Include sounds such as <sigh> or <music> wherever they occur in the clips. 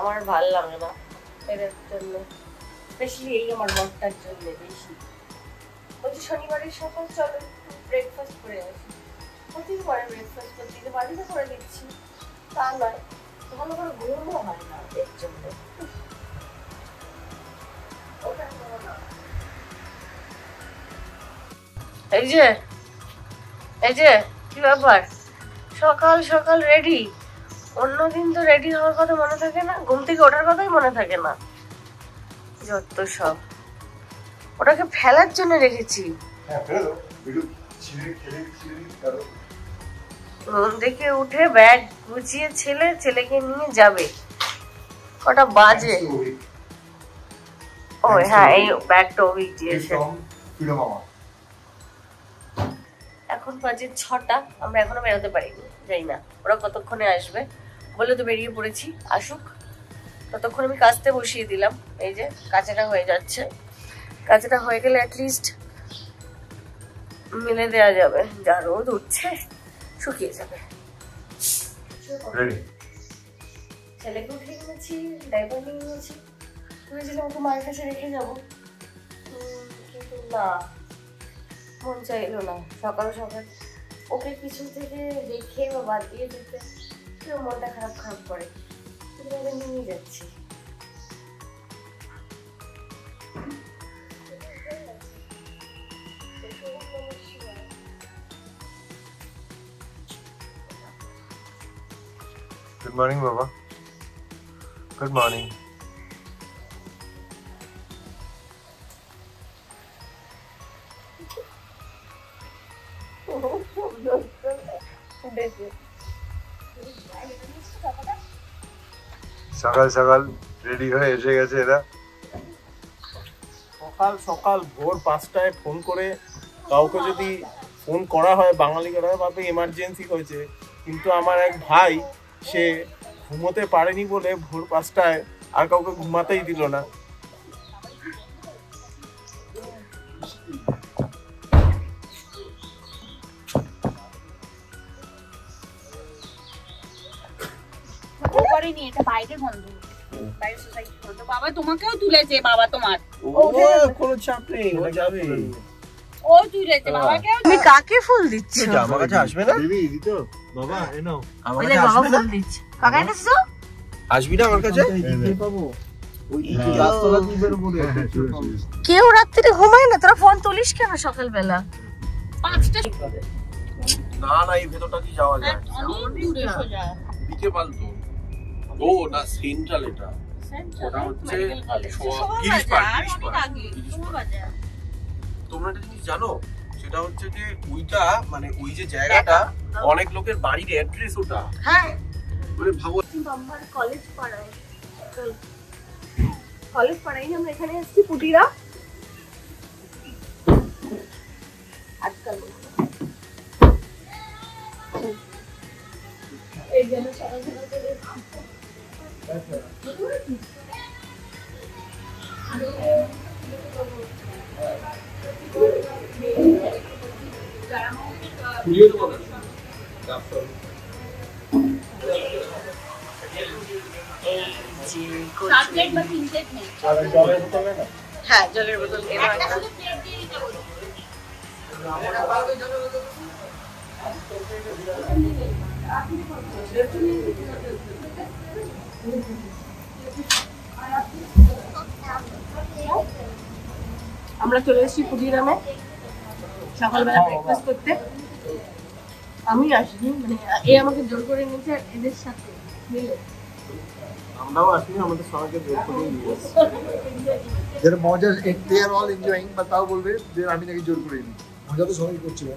আমার ভালো লাগে না। এদের জন্য। স্পেশালি এই আমার বরটার জন্য, বেশি। বলছি শনিবারের সকাল চলো ব্রেকফাস্ট করে আসি। প্রতিবার ব্রেকফাস্ট করতে দিতে বাড়িতে করে দিচ্ছি, তা নয় ভালো করে ঘুমও হয় না এর জন্য। এই যে এই যে, কি ব্যাপার? সকাল সকাল রেডি অন্যদিন তো রেডি হওয়ার কথা মনে থাকে না ঘুম থেকে ওঠার কথাই মনে থাকে না। যত সব। ওটাকে ফেলার জন্য রেখেছি। হ্যাঁ ঘুম থেকে উঠে ব্যাগ গুছিয়ে ছেলে ছেলেকে নিয়ে যাবে। কটা বাজে। ও হ্যাঁ এই ব্যাগটা অভিক দিয়েছে। এখন বাজে ছটা আমরা এখনও বেরোতে পারিনি যাই না। ওরা কতক্ষণে আসবে? বলে তো বেরিয়ে পড়েছি আসুক। ততক্ষণ আমি কাচতে বসিয়ে দিলাম। এই যে কাঁচাটা হয়ে যাচ্ছে। কাঁচাটা হয়ে গেলে অ্যাটলিস্ট মিলে দেওয়া যাবে। যা রোদ উঠছে শুকিয়ে যাবে। ছেলেকে উঠে নিয়েছি ডাইপার নিয়ে নিয়েছি ভেবেছিলাম ওকে মায়ের কাছে রেখে যাব। কিন্তু না মন চাইলো না। সকাল সকাল ওকে কিছু থেকে রেখে বা বাদ দিয়ে দিতে। কেউ মনটা খারাপ খারাপ করে। নিয়ে যাচ্ছি। গুড মর্নিং বাবা। গুড মর্নিং <laughs> সকাল সকাল রেডি হয়ে এসে গেছে এরা। সকাল সকাল ভোর পাঁচটায় ফোন করে কাউকে যদি ফোন করা হয় বাঙালি করা ভাবে এমার্জেন্সি হয়েছে। কিন্তু আমার এক ভাই, সে ঘুমোতে পারেনি বলে ভোর পাঁচটায় আর কাউকে ঘুমাতেই দিল না। করেনি এটা বাইরের বন্ধু। বাইরের সোসাইটি বন্ধু। বাবা তোমাকেও তুলেছে বাবা তোমার। ও কোনো চাপ নেই ও যাবে। ও তুলেছে বাবাকেও তুমি কাকে ফুল দিচ্ছ? আমার কাছে আসবে না? দিবি দিতো বাবা এ নাও। আমার কাছে আসবে না? ফুল এনেছো আসবি না আমার কাছে? পাবো। ওই গাছতলা দিয়ে বেরোবো রে। কেউ রাত্রিরে ঘুমায় না? তোরা ফোন তুলিস কেন সকালবেলা? পাঁচটা না না এই ভেতরটা দিয়ে যাওয়া যায়। অনেক দূরে সোজা। দিকে পাল্টো ও না সেন্ট্রাল এটা। ওটা হচ্ছে park, Girish park, Girish park. তোমরা একটা জিনিস জানো সেটা হচ্ছে যে ওইটা মানে ওই যে জায়গাটা অনেক লোকের বাড়ির অ্যাড্রেস ওটা। হ্যাঁ। মানে ভাবো। আমার কলেজ পাড়ায় কলেজ পাড়ায় আমরা এখানে এসেছি পুটিরা আজকাল। এই জন্য সকাল সকাল করে চার প্লেট বা তিন প্লেট নেই হ্যাঁ জলের বোতল এনো আমরা চলে এসেছি কুড়িগ্রামে সকালবেলা ব্রেকফাস্ট করতে। আমি আসিনি মানে এ আমাকে জোর করে নিয়েছে আর এদের সাথে মিলে। আমরাও আসিনি আমাদের সবাইকে জোর করে নিয়ে এসেছি। যারা মজা দে আর অল এনজয়িং বা তাও বলবে যে আমি নাকি জোর করে নি মজা তো সবাই করছিল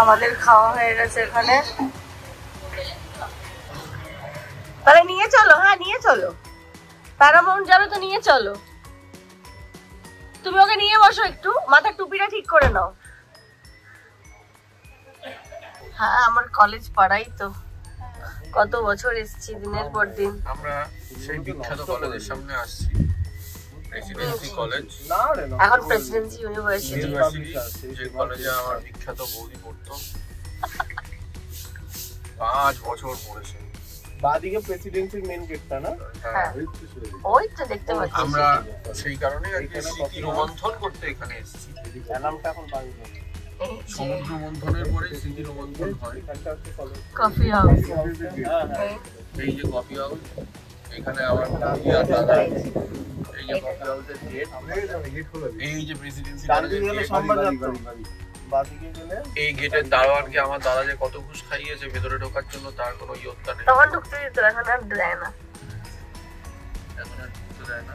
আমাদের খাওয়া হয়ে গেছে এখানে। তাহলে নিয়ে চলো হ্যাঁ নিয়ে চলো। প্যারামাউন্ট যাবে তো নিয়ে চলো। তুমি ওকে নিয়ে বসো একটু, মাথার টুপিটা ঠিক করে নাও। হ্যাঁ আমার কলেজ পাড়াই তো। কত বছর এসেছি দিনের পর দিন? আমরা সেই বিখ্যাত কলেজের সামনে আসছি। প্রেসিডেন্সি কলেজ এখন প্রেসিডেন্সি ইউনিভার্সিটি যে কলেজে আমার বিখ্যাত বৌদি পড়তো। পাঁচ বছর পড়েছে। বাদিকে প্রেসিডেন্সির মেন গেটটা না? হ্যাঁ। ওই তো দেখতে পাচ্ছি। আমরা সেই কারণে আজকে স্মৃতি রোমন্থন করতে এখানে এসেছি। অ্যালার্মটা এখন সমুদ্র মন্থনের পরে স্মৃতি রোমন্থন হয়। কফি হাউস এই যে কফি হাউস এখানে আমার আর দাদা এই যে কফি হাউসের গেট এই যে প্রেসিডেন্সি এই গেটের দারোয়ানকে আমার দাদা যে কত ঘুষ খাইয়েছে ভেতরে ঢোকার জন্য তার কোনো ইয়ত্তা নেই। তখন ঢুকতে দিত এখন আর দেয় না। এখন আর ঢুকতে দেয় না।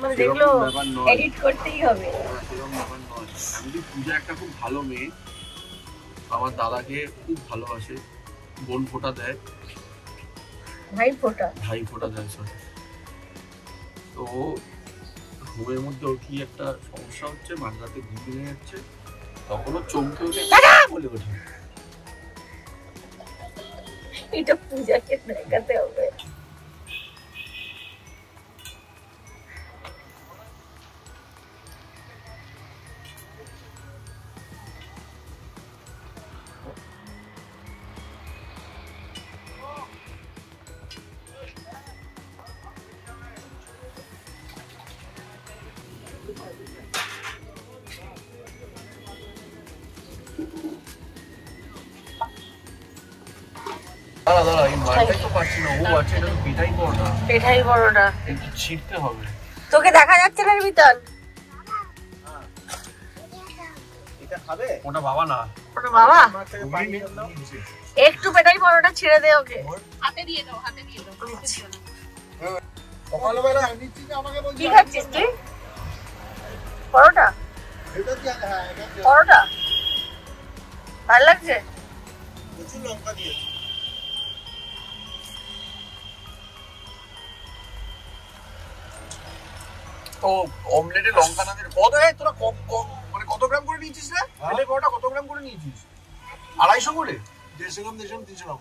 মানে। এডিট করতেই হবে। আমি পূজা একটা খুব ভালো মেয়ে। আমার দাদাকে খুব ভালোবাসে। বোন ফোঁটা দেয়। ভাই ফোটা? ভাই ফোঁটা দেয় সরি তো ঘুমের মধ্যে ওর কি একটা সমস্যা হচ্ছে? মাঝরাতে ঘুম ভেঙে যাচ্ছে। তখনও চমকে উঠে বলে ওঠে। এটা পূজাকে দেখাতে হবে। দাঁড়া দাঁড়া এই মালটাই তো পাচ্ছি না ও আছে এটা তো পিঠাই না। বড়টা একটু ছিঁড়তে হবে। তোকে দেখা যাচ্ছে না বিতন এটা খাবে? ওটা বাবা না। ওটা বাবা? আমার থেকে পানি নিয়ে নাও একটু পেটাই বড়টা ছেড়ে দে ওকে। হাতে দিয়ে দাও হাতে দিয়ে দাও। সকালবেলা নিচ্ছি আমাকে বলছি কি খাচ্ছিস তুই? পরোটা? এটা কি হ্যাঁ পরোটা? ভালো লাগছে? প্রচুর লঙ্কা দিয়েছে। তো অমলেটে লঙ্কা না দিয়ে কত এই তোরা কম কম মানে কত গ্রাম করে নিয়েছিস রে? পেলে পরোটা কত গ্রাম করে নিয়েছিস? আড়াইশো করে? দেড়শো গ্রাম দেড়শো গ্রাম তিনশো গ্রাম।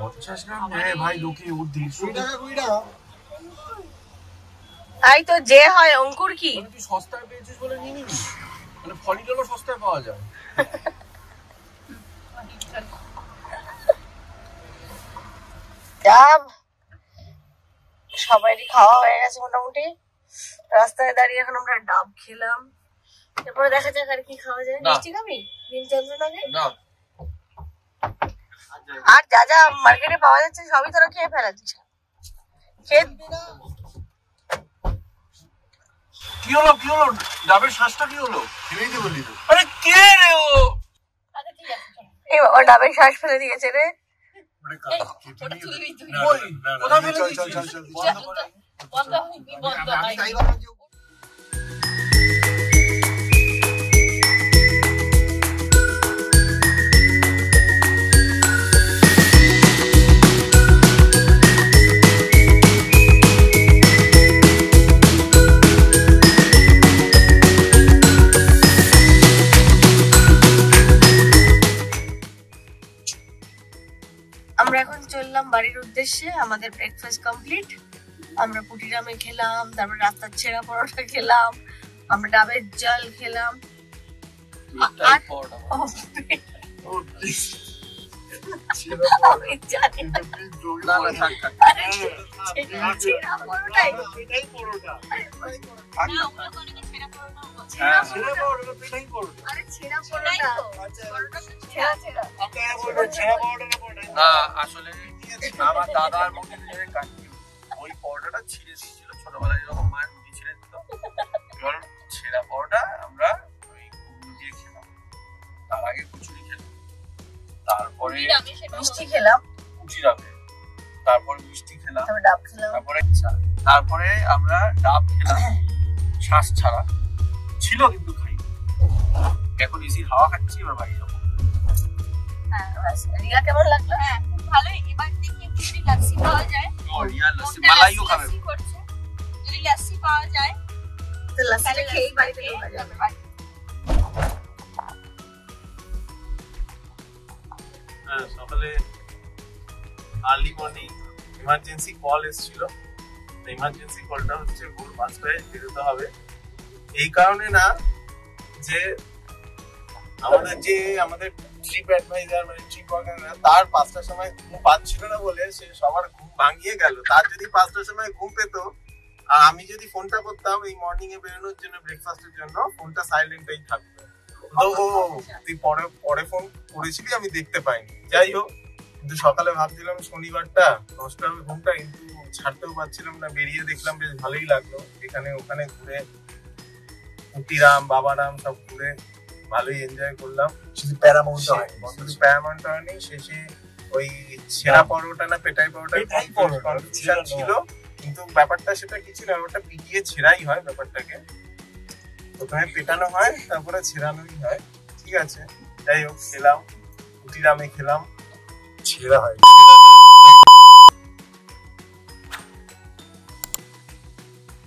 পঞ্চাশ গ্রাম হ্যাঁ ভাই লোকে ও দেড়শো টাকা কুড়ি টাকা। তাই তো যে হয় অঙ্কুর কি? মানে তুই সস্তায় পেয়েছিস বলে নিয়ে নিবি? মানে ফলিডলও সস্তায় পাওয়া যায়। সবারই খাওয়া হয়ে গেছে মোটামুটি। রাস্তায় দাঁড়িয়ে এখন আমরা ডাব খেলাম। এরপরে দেখা যাক আর কি খাওয়া যায়। না। মিষ্টি খাবি? দিন চন্দ্রনাগে না। আর যা যা মার্কেটে পাওয়া যাচ্ছে সবই তোরা খেয়ে ফেলাচ্ছিস। খেয়ে কি হলো কি হলো? ডাবের শ্বাসটা কি হলো? ফিরেই দিয়ে বললি তো। আরে কে রে ও? এই বাবা ডাবের শ্বাস ফেলে দিয়েছে রে। কোথায় ফেলে চল চল দিয়েছিস? বন্ধ বন্ধ হয়, আমরা এখন চললাম বাড়ির উদ্দেশ্যে আমাদের ব্রেকফাস্ট কমপ্লিট আমরা পুটিরামে খেলাম তারপর রাস্তার ছেঁড়া পরোটা খেলাম আমরা ডাবের জল খেলাম। এটাই পরোটা। ও, ছেঁড়া মিষ্টি খেলাম। তারপরে মিষ্টি খেলাম। তারপর ডাব খেলাম। তারপরে তারপরে আমরা ডাব খেলাম। শ্বাস ছাড়া। ছিল কিন্তু খাই। এখন এসির হাওয়া খাচ্ছি এবার বাড়ি যাব। হ্যাঁ। রিয়া কেমন লাগল? হ্যাঁ, খুব ভালোই। এবার দেখি যদি লাচ্ছি পাওয়া যায়। ও রিয়াল লাসি মালাইও খাবে। যদি লাচ্ছি পাওয়া যায়। তো বাড়িতে যাবে। সকালে আর্লি মর্নিং ইমার্জেন্সি কল এসেছিল। ইমার্জেন্সি কলটা হচ্ছে ভোর পাঁচটায় বেরোতে হবে। এই কারণে না, যে আমাদের যে আমাদের ট্রিপ অ্যাডভাইজার মানে ট্রিপ অর্গানাইজার তার পাঁচটার সময় ঘুম পাচ্ছিল না বলে সে সবার ঘুম ভাঙিয়ে গেল। তার যদি পাঁচটার সময় ঘুম পেতো আমি যদি ফোনটা করতাম এই মর্নিং এ বেরোনোর জন্য ব্রেকফাস্টের জন্য ফোনটা সাইলেন্টেই থাকতো। তুই পরে পরে ফোন করেছিলি আমি দেখতে পাইনি। যাই হোক কিন্তু সকালে ভাবছিলাম শনিবারটা হবে ঘুমটা কিন্তু ছাড়তেও পারছিলাম না বেরিয়ে দেখলাম বেশ ভালোই লাগল। এখানে ওখানে ঘুরে কুটিরাম বাবারাম সব ঘুরে ভালোই এনজয় করলাম। শুধু প্যারামাউন্ট হয় শুধু প্যারামাউন্ট হয়নি শেষে ওই ছেঁড়া পরোটা না পেটাই পরোটা কনফিউশন ছিল। কিন্তু ব্যাপারটা সেটা কিছু না ব্যাপারটা পিটিয়ে ছেঁড়াই হয় ব্যাপারটাকে। প্রথমে পেটানো হয়, তারপরে ছেড়ানোই হয়। ঠিক আছে? যাই হোক, খেলাম। কুটিরামে খেলাম। ছেঁড়া হয়।